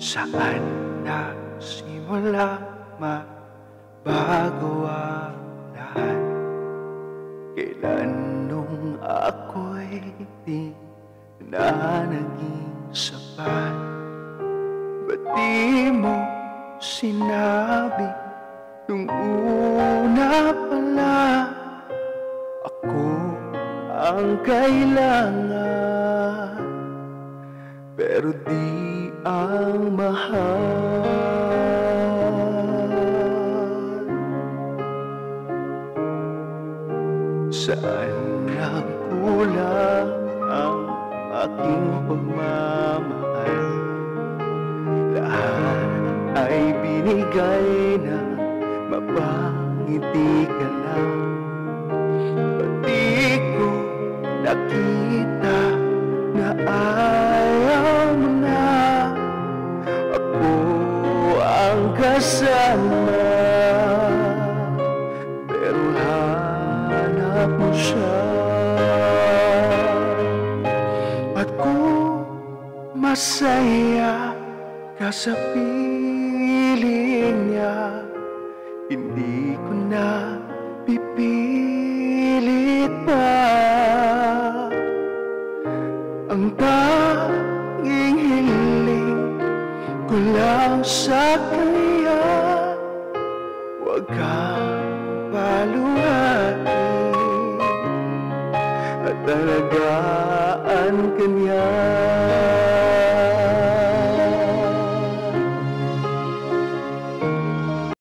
Saan na simula mabago ang lahat? Kailan nung ako'y di na naging sapat? Ba't di mo sinabi nung una pala Ako ang kailangan? Pero di ang mahal. Saan nagkulang ang aking pagmamahal? Lahat ay binigay na mapangiti ka lang Pati ko nakita na ayaw Ako ang kasama. Pero hanap mo siya. At kung masaya ka sa piling niya. Hindi ko na pipilit pa. Ang tanging hiling ko sa kanya. Huwag kang paluhatin At talagaan kanya